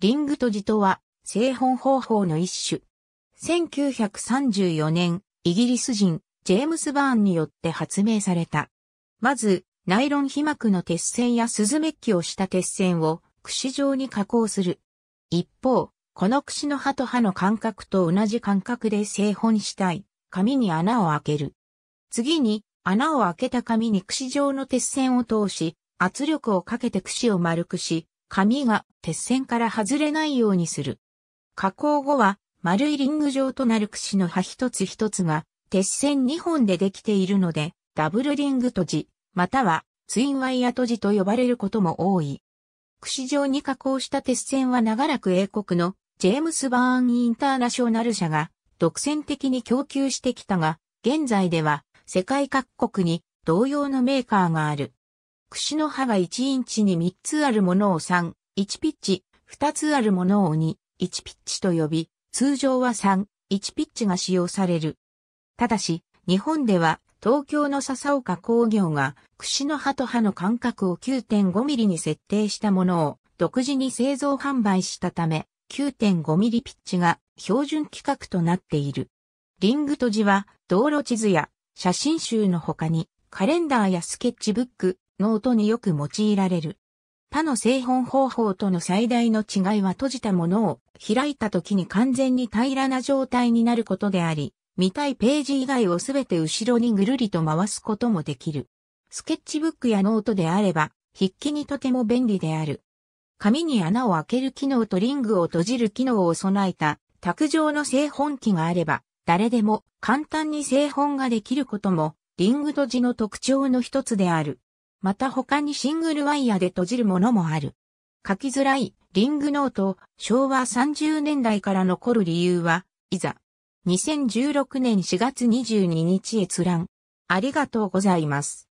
リング閉じとは製本方法の一種。1934年、イギリス人、ジェームス・バーンによって発明された。まず、ナイロン被膜の鉄線やスズメッキをした鉄線を串状に加工する。一方、この串の刃と刃の間隔と同じ間隔で製本したい紙に穴を開ける。次に、穴を開けた紙に串状の鉄線を通し、圧力をかけて串を丸くし、紙が鉄線から外れないようにする。加工後は丸いリング状となる串の刃一つ一つが鉄線2本でできているので、ダブルリング閉じ、またはツインワイヤ閉じと呼ばれることも多い。串状に加工した鉄線は長らく英国のジェームス・バーン・インターナショナル社が独占的に供給してきたが、現在では世界各国に同様のメーカーがある。串の刃が1インチに3つあるものを3、1ピッチ、2つあるものを2、1ピッチと呼び、通常は3、1ピッチが使用される。ただし、日本では東京の笹岡工業が串の刃と刃の間隔を9.5ミリに設定したものを独自に製造販売したため、9.5ミリピッチが標準規格となっている。リング閉じは道路地図や写真集の他にカレンダーやスケッチブック、ノートによく用いられる。他の製本方法との最大の違いは綴じたものを開いた時に完全に平らな状態になることであり、見たいページ以外をすべて後ろにぐるりと回すこともできる。スケッチブックやノートであれば、筆記にとても便利である。紙に穴を開ける機能とリングを綴じる機能を備えた卓上の製本機があれば、誰でも簡単に製本ができることも、リング綴じの特徴の一つである。また他にシングルワイヤーで閉じるものもある。書きづらいリングノート昭和30年代から残る理由は、いざ。2016年4月22日閲覧。ありがとうございます。